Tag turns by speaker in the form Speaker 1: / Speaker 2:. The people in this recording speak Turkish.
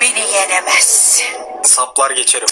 Speaker 1: beni yenemezsin.
Speaker 2: Saplar geçerim.